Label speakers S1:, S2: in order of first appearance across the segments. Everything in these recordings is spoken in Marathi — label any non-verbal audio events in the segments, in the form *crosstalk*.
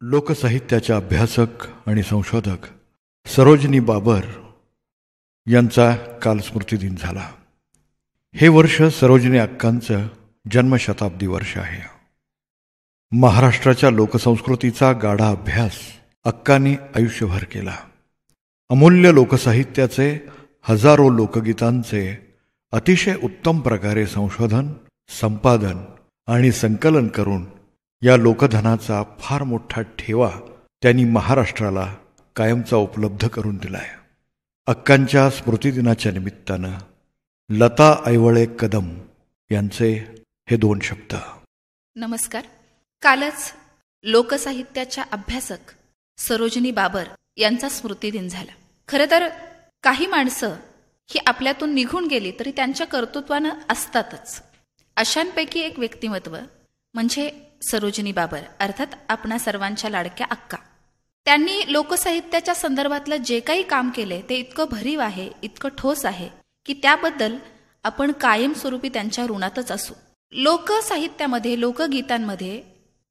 S1: लोकसाहित्याच्या अभ्यासक आणि संशोधक सरोजनी बाबर यांचा काल स्मृतिदिन झाला. हे वर्ष सरोजनी अक्कांचं जन्मशताब्दी वर्ष आहे. महाराष्ट्राच्या लोकसंस्कृतीचा गाढा अभ्यास अक्कांनी आयुष्यभर केला. अमूल्य लोकसाहित्याचे हजारो लोकगीतांचे अतिशय उत्तम प्रकारे संशोधन संपादन आणि संकलन करून या लोकधनाचा फार मोठा ठेवा त्यांनी महाराष्ट्राला कायमचा उपलब्ध करून दिलाय. अक्कांच्या स्मृतिदिनाच्या निमित्तानं लता ऐवळे कदम यांचे हे दोन शब्द.
S2: नमस्कार. कालच लोकसाहित्याच्या अभ्यासक सरोजिनी बाबर यांचा स्मृतिदिन झाला. खरं तर काही माणसं ही आपल्यातून निघून गेली तरी त्यांच्या कर्तृत्वानं असतातच. अशांपैकी एक व्यक्तिमत्व म्हणजे सरोजिनी बाबर अर्थात आपणा सर्वांच्या लाडक्या अक्का. त्यांनी लोकसाहित्याच्या संदर्भातलं जे काही काम केले ते इतकं भरीव आहे इतकं ठोस आहे की त्याबद्दल आपण कायमस्वरूपी त्यांच्या ऋणातच असू. लोकसाहित्यामध्ये लोकगीतांमध्ये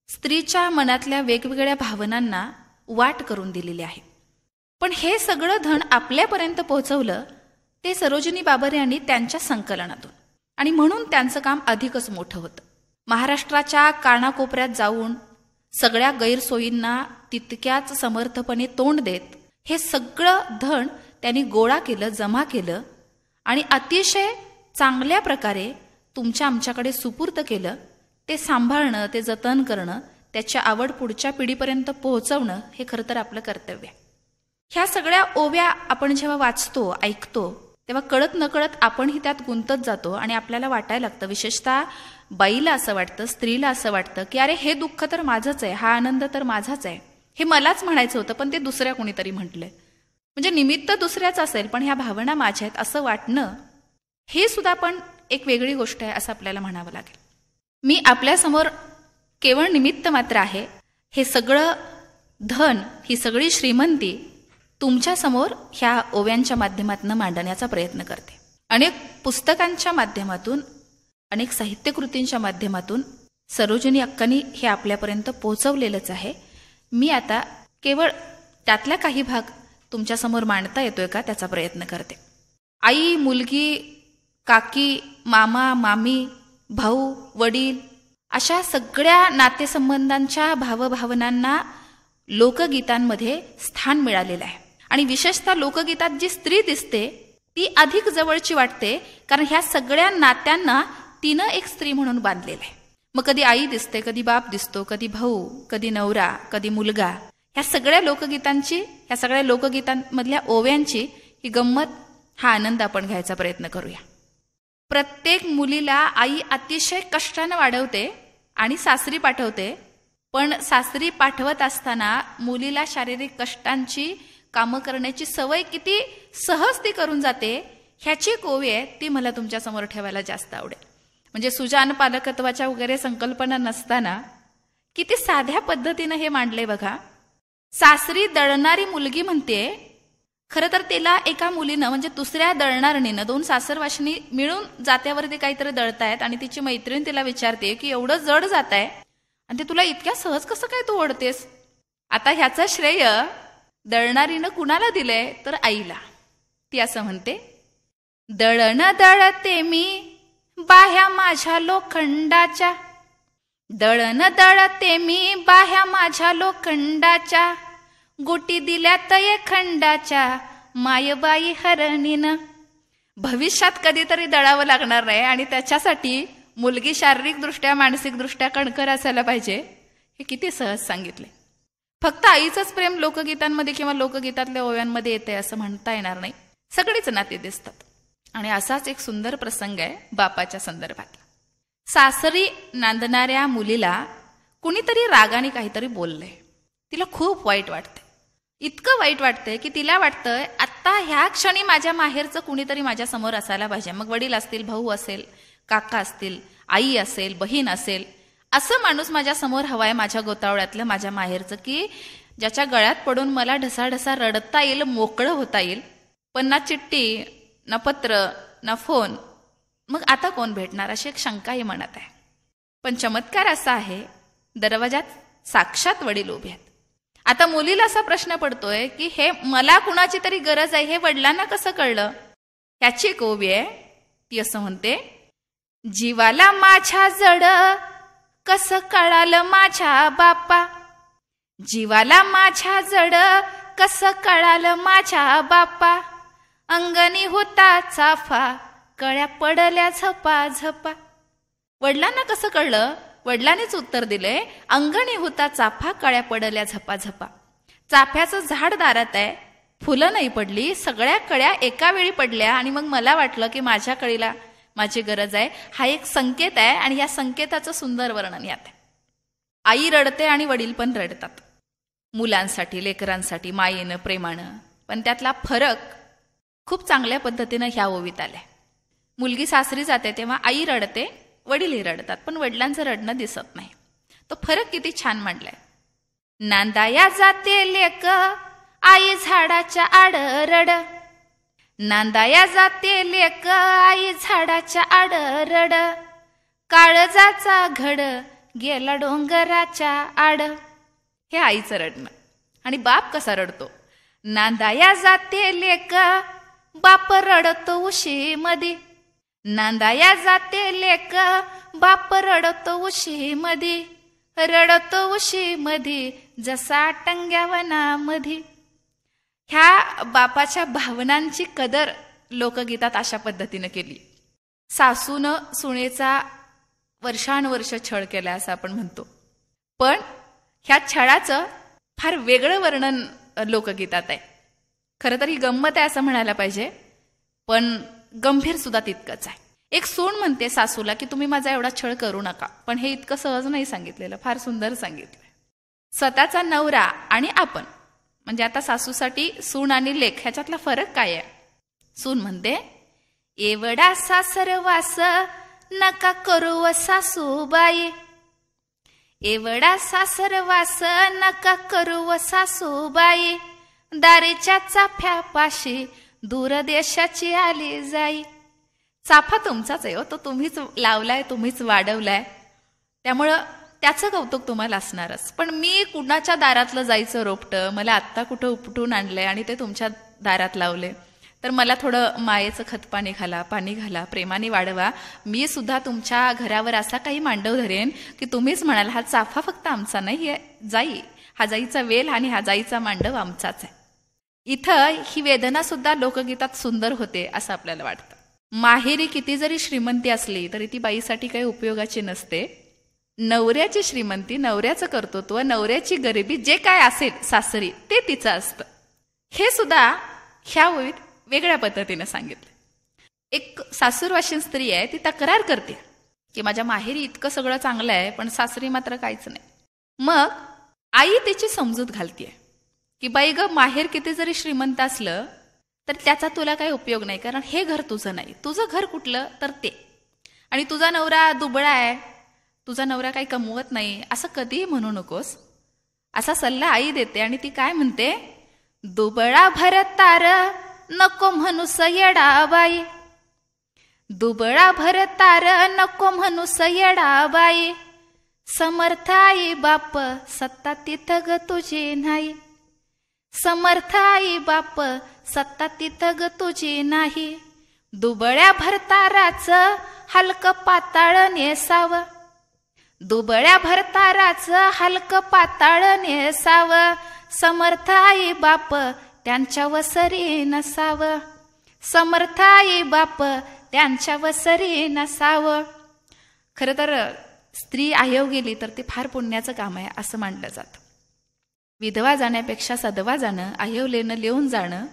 S2: स्त्रीच्या मनातल्या वेगवेगळ्या भावनांना वाट करून दिलेली आहे. पण हे सगळं धन आपल्यापर्यंत पोहोचवलं ते सरोजिनी बाबर यांनी त्यांच्या संकलनातून. आणि म्हणून त्यांचं काम अधिकच मोठं होतं. महाराष्ट्राच्या कानाकोपऱ्यात जाऊन सगळ्या गैरसोयींना तितक्याच समर्थपणे तोंड देत हे सगळं धन त्यांनी गोळा केलं जमा केलं आणि अतिशय चांगल्या प्रकारे तुमच्या आमच्याकडे सुपूर्त केलं. ते सांभाळणं ते जतन करणं त्याची आवड पुढच्या पिढीपर्यंत पोहोचवणं हे खरं तर आपलं कर्तव्य आहे. ह्या सगळ्या ओव्या आपण जेव्हा वाचतो ऐकतो तेव्हा कळत नकळत आपणही त्यात गुंतत जातो आणि आपल्याला वाटायला लागतं. विशेषतः बाईला असं वाटतं स्त्रीला असं वाटतं की अरे हे दुःख तर माझंच आहे हा आनंद तर माझाच आहे. हे मलाच म्हणायचं होतं पण ते दुसऱ्या कोणीतरी म्हटलंय. म्हणजे निमित्त दुसऱ्याच असेल पण ह्या भावना माझ्या आहेत असं वाटणं हे सुद्धा पण एक वेगळी गोष्ट आहे असं आपल्याला म्हणावं लागेल. मी आपल्यासमोर केवळ निमित्त मात्र आहे. हे सगळं धन ही सगळी श्रीमंती तुमच्यासमोर ह्या ओव्यांच्या माध्यमातून मांडण्याचा प्रयत्न करते. अनेक पुस्तकांच्या माध्यमातून अनेक साहित्यकृतींच्या माध्यमातून सरोजिनी अक्कानी हे आपल्यापर्यंत पोहोचवलेलंच आहे. मी आता केवळ त्यातला काही भाग तुमच्यासमोर मांडता येतोय का त्याचा प्रयत्न करते. आई मुलगी काकी मामा मामी भाऊ वडील अशा सगळ्या नातेसंबंधांच्या भावभावनांना लोकगीतांमध्ये स्थान मिळालेलं आहे. आणि विशेषतः लोकगीतात जी स्त्री दिसते ती अधिक जवळची वाटते कारण ह्या सगळ्या नात्यांना तिनं एक स्त्री म्हणून बांधलेलं आहे. मग कधी आई दिसते कधी बाप दिसतो कधी भाऊ कधी नवरा कधी मुलगा ह्या सगळ्या लोकगीतांची ह्या सगळ्या लोकगीतांमधल्या ओव्यांची ही गंमत हा आनंद आपण घ्यायचा प्रयत्न करूया. प्रत्येक मुलीला आई अतिशय कष्टानं वाढवते आणि सासरी पाठवते पण सासरी पाठवत असताना मुलीला शारीरिक कष्टांची कामं करण्याची सवय किती सहज ती करून जाते ह्याची कोवी आहे ती मला तुमच्यासमोर ठेवायला जास्त आवडेल. म्हणजे सुजान पालकत्वाच्या वगैरे संकल्पना नसताना किती साध्या पद्धतीनं हे मांडले बघा. सासरी दळणारी मुलगी म्हणते खरं तर तिला एका मुलीनं म्हणजे दुसऱ्या दळणारणीनं दोन सासरवाशिनी मिळून जात्यावरती काहीतरी दळतायत आणि तिची मैत्रीण तिला विचारते की एवढं जड जात आहे आणि ते तुला इतक्या सहज कसं काय तू ओढतेस? आता ह्याचं श्रेय दळणारीनं कुणाला दिलंय? तर आईला. ती असं म्हणते दळण दळते मी बाह्या माझ्या लोखंडाच्या. दळण दळते मी बाह्या माझ्या लोखंडाच्या. गोटी दिल्या तय खंडाच्या मायबाई हरणीनं. भविष्यात कधीतरी दळावं लागणार नाही आणि त्याच्यासाठी मुलगी शारीरिकदृष्ट्या मानसिकदृष्ट्या कणकर असायला पाहिजे. हे किती सहज सांगितले. फक्त आईचंच प्रेम लोकगीतांमध्ये किंवा लोकगीतातल्या ओव्यांमध्ये येते असं म्हणता येणार नाही. सगळीच नाते दिसतात. आणि असाच एक सुंदर प्रसंग आहे बापाच्या संदर्भात. सासरी नांदणाऱ्या मुलीला कुणीतरी रागाने काहीतरी बोललंय. तिला खूप वाईट वाटते इतकं वाईट वाटतंय की तिला वाटतंय आत्ता ह्या क्षणी माझ्या माहेरचं कुणीतरी माझ्यासमोर असायला पाहिजे. मग वडील असतील भाऊ असेल काका असतील आई असेल बहीण असेल असं माणूस माझ्यासमोर हवाय माझ्या गोतावळ्यातलं माझ्या माहेरचं की ज्याच्या गळ्यात पडून मला ढसाढसा रडता येईल मोकळं होता येईल. पण ना चिठ्ठी ना पत्र ना फोन. मग आता कोण भेटणार? अशी एक शंकाही म्हणत आहे. पण चमत्कार असा आहे दरवाजात साक्षात वडील उभे आहेत. आता मुलीला असा प्रश्न पडतोय की हे मला कुणाची तरी गरज आहे? हे वडिलांना कसं कळलं? ह्याची एक उभी आहे. ती असं म्हणते जीवाला माझ्या जड कसं कळालं माझ्या बाप्पा? जीवाला माझ्या जड कसं कळालं माझ्या बाप्पा? अंगणी होता चाफा कळ्या पडल्या झपा झपा. वडिलांना कसं कळलं? वडिलांनीच उत्तर दिले अंगणी होता चाफा कळ्या पडल्या झपा झपा. चाफ्याचं झाड दारात आहे. फुलं नाही पडली सगळ्या कळ्या एका वेळी पडल्या आणि मग मला वाटलं की माझ्या कळीला माझी गरज आहे. हा एक संकेत आहे आणि या संकेताचं सुंदर वर्णन यात आहे. आई रडते आणि वडील पण रडतात. मुलांसाठी लेकरांसाठी मायेनं प्रेमानं. पण त्यातला फरक खूप चांगल्या पद्धतीनं ह्या ओवीत आलाय. मुलगी सासरी जाते तेव्हा आई रडते वडीलही रडतात पण वडिलांचं रडणं दिसत नाही. तो फरक किती छान मांडलाय. नांदाया जाते लेक आई झाडाच्या आड रड. नांदाया जाते लेक आई झाडाच्या आड रड काळजाचा घड गेला डोंगराच्या आड. हे आईचं रडणं. आणि बाप कसा रडतो? नांदाया जाते लेक बाप रडतो उशी मधी नांदाया जाते लेक बाप रडतो उशी मधी रडतो उशी मधी जसा टंग्यावना मधी ह्या बापाच्या भावनांची कदर लोकगीतात अशा पद्धतीनं केली. सासूनं सुनेचा वर्षानुवर्ष छळ केला असं आपण म्हणतो. पण ह्या छळाचं फार वेगळं वर्णन लोकगीतात आहे. खरं तर ही गंमत आहे असं म्हणायला पाहिजे पण गंभीर सुद्धा तितकंच आहे. एक सून म्हणते सासूला की तुम्ही माझा एवढा छळ करू नका. पण हे इतकं सहज नाही सांगितलेलं फार सुंदर सांगितलं स्वतःचा नवरा आणि आपण म्हणजे आता सासूसाठी सून आणि लेख ह्याच्यातला फरक काय आहे? सून म्हणते एवढा सासर वास नका करू सासूबाई एवढा सासर वास नका करू सासूबाई दारीच्या चाफ्यापाशी दूरदेशाची आली जाई. चाफा तुमचाच आहे हो तो तुम्हीच लावलाय तुम्हीच वाढवलाय. त्यामुळं त्याचं कौतुक तुम्हाला असणारच. पण मी कुणाच्या दारातलं जायचं रोपटं मला आत्ता कुठं उपटून आणलंय आणि ते तुमच्या दारात लावले तर मला थोडं मायेचं खतपाणी घाला पाणी घाला प्रेमाने वाढवा. मी सुद्धा तुमच्या घरावर असा काही मांडव धरेन की तुम्हीच म्हणाल हा चाफा फक्त आमचा नाही आहे जाई हा जाईचा वेल आणि हा जाईचा मांडव आमचाच आहे. इथं ही वेदना सुद्धा लोकगीतात सुंदर होते असं आपल्याला वाटतं. माहेरी किती जरी श्रीमंती असली तरी ती बाईसाठी काही उपयोगाची नसते. नवऱ्याची श्रीमंती नवऱ्याचं कर्तृत्व नवऱ्याची गरिबी जे काय असेल सासरी ते तिचं असतं. हे सुद्धा ह्या ओळीत वेगळ्या पद्धतीनं सांगितलं. एक सासूरवाशीन स्त्री आहे ती तक्रार करते की माझ्या माहेरी इतकं सगळं चांगलं आहे पण सासरी मात्र काहीच नाही. मग आई तिची समजूत घालतीये की बाई ग माहेर किती जरी श्रीमंत असलं तर त्याचा तुला काही उपयोग नाही कारण हे घर तुझं नाही. तुझं घर कुठलं? तर ते. आणि तुझा नवरा दुबळा आहे तुझा नवरा काही कमवत नाही असं कधीही म्हणू नकोस. असा सल्ला आई देते आणि ती काय म्हणते? दुबळा भरत तार नको म्हणूस बाई दुबळा भरत तार नको म्हणूस बाई समर्थ आई बाप सत्ता तिथं ग तुझी नाही. समर्थ आई बाप सत्ता तिथं ग तुझी नाही. दुबळ्या भरताराच हलक पाताळ नेसावं. दुबळ्या भरताराच हलक पाताळ नेसाव. समर्थ आई बाप त्यांच्या वसरी नसाव. समर्थ आई बाप त्यांच्या वसरी नसाव. खरं तर स्त्री आयव गेली तर ते फार पुण्याचं काम आहे असं मानलं जातं. विधवा जाण्यापेक्षा सदवा जाणं आयवलेनं लिहून जाणं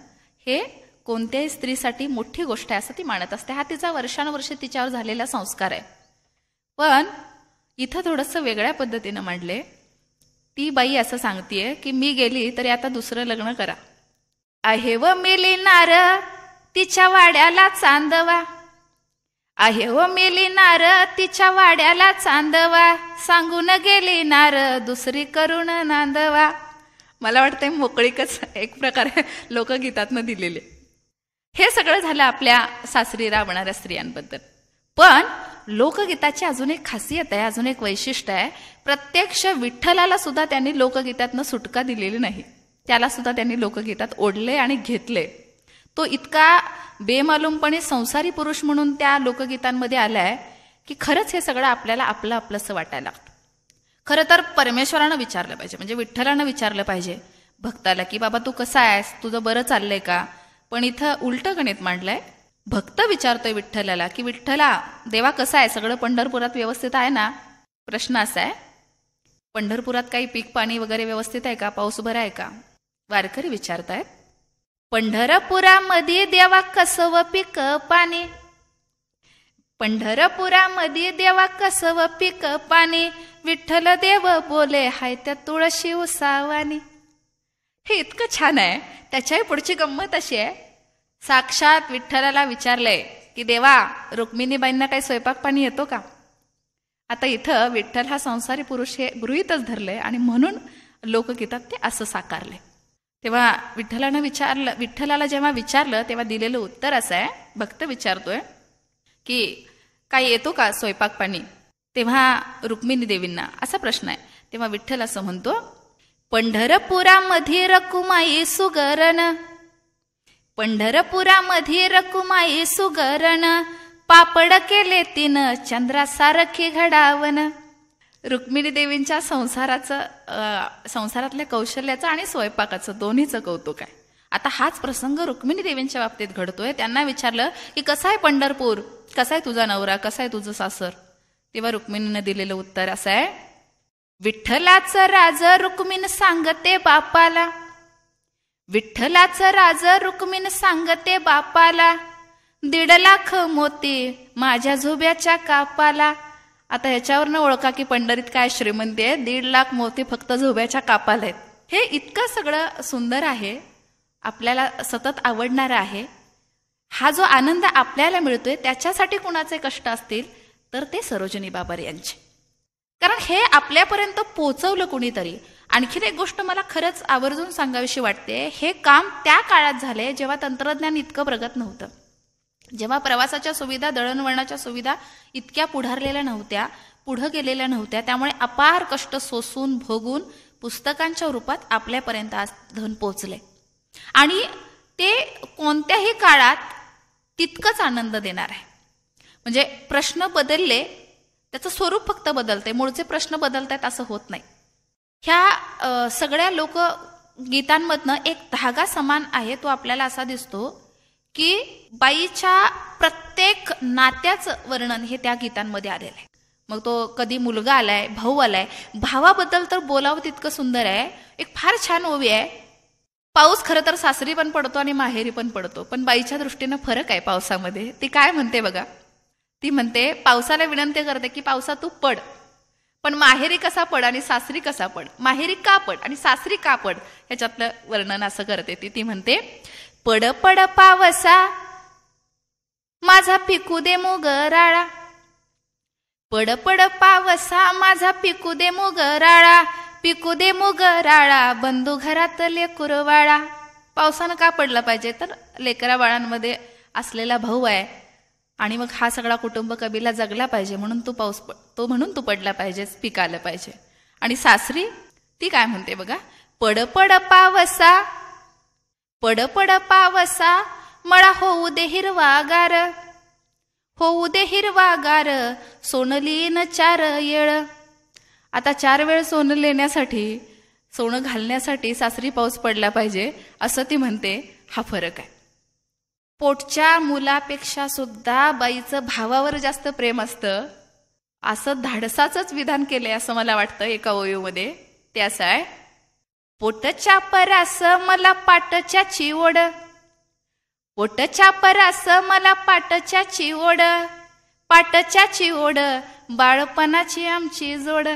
S2: हे कोणत्याही स्त्रीसाठी मोठी गोष्ट आहे असं ती मानत असते. हा तिचा वर्षानुवर्ष तिच्यावर झालेला संस्कार आहे. पण इथं थोडंसं वेगळ्या पद्धतीनं मांडले. ती बाई असं सांगतीये की मी गेली तरी आता दुसरं लग्न करा. आहे व मेली नार तिच्या वाड्याला चांदवा. आहे व मेली नार तिच्या वाड्याला चांदवा. सांगून गेली नार दुसरी करून नांदवा. मला वाटतंय मोकळीकच एक प्रकारे *laughs* लोकगीतातनं दिलेले. हे सगळं झालं आपल्या सासरी राबणाऱ्या स्त्रियांबद्दल. पण लोकगीताची अजून एक खासियत आहे अजून एक वैशिष्ट्य आहे. प्रत्यक्ष विठ्ठलाला सुद्धा त्यांनी लोकगीतातनं सुटका दिलेली नाही. त्याला सुद्धा त्यांनी लोकगीतात ओढले आणि घेतले. तो इतका बेमालूमपणे संसारी पुरुष म्हणून त्या लोकगीतांमध्ये आलाय की खरंच हे सगळं आपल्याला आपलं आपलंसं वाटायला लागतं. खरं तर परमेश्वरानं विचारलं पाहिजे म्हणजे विठ्ठलानं विचारलं पाहिजे भक्ताला की बाबा तू कसा आहेस? तुझं बरं चाललंय का? पण इथं उलटं गणित मांडलंय भक्त विचारतोय विठ्ठलाला की विठ्ठला देवा कसा आहे? सगळं पंढरपुरात व्यवस्थित आहे ना? प्रश्न असा आहे. पंढरपुरात काही पीक पाणी वगैरे व्यवस्थित आहे का? पाऊस बरा आहे का? वारकरी विचारतायत. पंढरपुरामध्ये देवा कसव पीक पाणी? पंढरपुरामध्ये देवा कसव पीक पाणी? विठ्ठल देव बोले हाय त्या तुळशी उसावानी. हे इतकं छान आहे. त्याच्याही पुढची गंमत अशी आहे. साक्षात विठ्ठलाला विचारलंय की देवा रुक्मिणीबाईंना काही स्वयंपाक पाणी येतो का? आता इथं विठ्ठल हा संसारी पुरुष हे गृहितच धरलंय आणि म्हणून लोकगीतात ते असं साकारले तेव्हा विठ्ठलानं विचारलं विठ्ठलाला जेव्हा विचारलं तेव्हा दिलेलं उत्तर असं आहे भक्त विचारतोय की काय येतो का स्वयंपाक पाणी? तेव्हा रुक्मिणी देवींना असा प्रश्न आहे. तेव्हा विठ्ठल असं म्हणतो पंढरपुरामध्ये रकुमाई सुगरण पंढरपुरामध्ये रकुमाई सुगरण पापड केले तिनं चंद्रासारखी घडावन. रुक्मिणी देवींच्या संसाराचं संसारातल्या कौशल्याचं आणि स्वयंपाकाचं दोन्हीचं कौतुक आहे. आता हाच प्रसंग रुक्मिणी देवींच्या बाबतीत घडतोय. त्यांना विचारलं की कसा आहे पंढरपूर? कसा आहे तुझा नवरा? कसा आहे तुझं सासर? तेव्हा रुक्मिणीनं दिलेलं उत्तर असं आहे विठ्ठलाचं राज रुक्मिण सांगते बापाला. विठ्ठलाचं राज रुक्मिण सांगते बापाला दीड लाख मोती माझ्या झोब्याच्या कापाला. आता ह्याच्यावरनं ओळखा की पंढरीत काय श्रीमंती आहे? दीड लाख मोती फक्त झोब्याच्या कापाला आहेत. हे इतकं सगळं सुंदर आहे. आपल्याला सतत आवडणारं आहे. हा जो आनंद आपल्याला मिळतोय त्याच्यासाठी कुणाचे कष्ट असतील? तर ते सरोजनी बाबर यांचे. कारण हे आपल्यापर्यंत पोचवलं कुणीतरी आणखीन एक गोष्ट मला खरंच आवर्जून सांगावीशी वाटते. हे काम त्या काळात झाले जेव्हा तंत्रज्ञान इतकं प्रगत नव्हतं. जेव्हा प्रवासाच्या सुविधा दळणवळणाच्या सुविधा इतक्या पुढारलेल्या नव्हत्या पुढं गेलेल्या नव्हत्या त्यामुळे अपार कष्ट सोसून भोगून पुस्तकांच्या रूपात आपल्यापर्यंत आज धन पोचले. आणि ते कोणत्याही काळात तितकंच आनंद देणार आहे. म्हणजे प्रश्न बदलले त्याचं स्वरूप फक्त बदलते मूळचे प्रश्न बदलत आहेत असं होत नाही. ह्या सगळ्या लोक गीतांमधनं एक धागा समान आहे तो आपल्याला असा दिसतो की बाईच्या प्रत्येक नात्याचं वर्णन हे त्या गीतांमध्ये आलेलं आहे. मग तो कधी मुलगा आलाय भाऊ आलाय भावाबद्दल तर बोलावं तितकं सुंदर आहे. एक फार छान ओवी आहे. पाऊस खरं तर सासरी पण पडतो आणि माहेरी पण पडतो पण बाईच्या दृष्टीनं फरक आहे पावसामध्ये. ती काय म्हणते बघा? ती म्हणते पावसाला विनंती करते की पावसा तू पड. पण माहेरी कसा पड आणि सासरी कसा पड? माहेरी का पड आणि सासरी का पड? ह्याच्यातलं वर्णन असं करते ती. ती म्हणते पड पड पावसा माझा पिकू दे मुगराळा पड पड पावसा माझा पिकू दे मुगराळा पिकू दे मुगराळा बंधू घरात लेकुरवाळा पावसानं का पडला पाहिजे? तर लेकरा बाळांमध्ये असलेला भाऊ आहे. आणि मग हा सगळा कुटुंब कबीला जगला पाहिजे म्हणून तू पाऊस तो म्हणून तू पडला पाहिजेस पीक आलं पाहिजे. आणि सासरी ती काय म्हणते बघा? पड पड पावसा पड पड पावसा मळा होऊ दे हिरवागार होऊ दे हिरवागार सोनलीन चार येळ. आता चार वेळ सोनं लेण्यासाठी सोनं घालण्यासाठी सासरी पाऊस पडला पाहिजे असं ती म्हणते. हा फरक आहे. पोटच्या मुलापेक्षा सुद्धा बाईचं भावावर जास्त प्रेम असतं. असं धाडसाचंच विधान केलंय असं मला वाटतं एका ओयूमध्ये ते असं आहे पोटच्या परास मला पाटच्या चिवड पोटच्या परास मला पाटच्या चिवड पाटच्या चिवड बाळपणाची आमची जोड.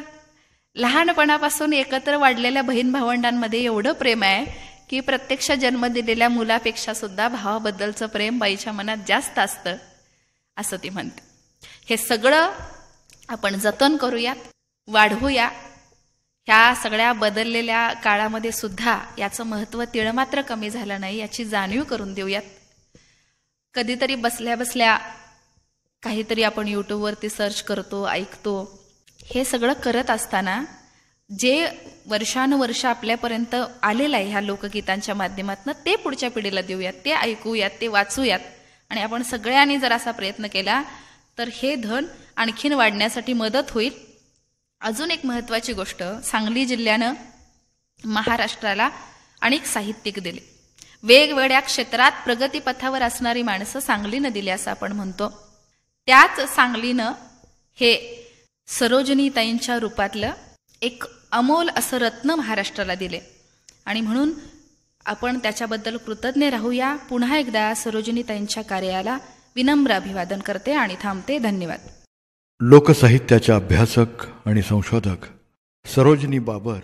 S2: लहानपणापासून एकत्र वाढलेल्या बहीण भावंडांमध्ये एवढं प्रेम आहे. की प्रत्यक्ष जन्म दिलेल्या मुलापेक्षा सुद्धा भावाबद्दलचं प्रेम बाईच्या मनात जास्त असतं असं ती म्हणते. हे सगळं आपण जतन करूयात वाढवूया. ह्या सगळ्या बदललेल्या काळामध्ये सुद्धा याचं महत्त्व तिळमात्र कमी झालं नाही याची जाणीव करून देऊयात. कधीतरी बसल्या बसल्या काहीतरी आपण यूट्यूबवरती सर्च करतो ऐकतो. हे सगळं करत असताना जे वर्षानुवर्ष आपल्यापर्यंत आलेलं आहे ह्या लोकगीतांच्या माध्यमातून ते पुढच्या पिढीला देऊयात ते ऐकूयात ते वाचूयात. आणि आपण सगळ्यांनी जर असा प्रयत्न केला तर हे धन आणखीन वाढण्यासाठी मदत होईल. अजून एक महत्त्वाची गोष्ट सांगली जिल्ह्यानं महाराष्ट्राला अनेक साहित्यिक दिले. वेगवेगळ्या क्षेत्रात प्रगतीपथावर असणारी माणसं सांगलीनं दिली असं आपण म्हणतो. त्याच सांगलीनं हे सरोजनीताईंच्या रूपातलं एक अमोल असं रत्न महाराष्ट्राला दिले. आणि म्हणून आपण त्याच्याबद्दल कृतज्ञ राहूया. पुन्हा एकदा सरोजनीताईंच्या कार्याला विनम्र अभिवादन करते आणि थांबते. धन्यवाद.
S1: लोकसाहित्याच्या अभ्यासक आणि संशोधक सरोजनी बाबर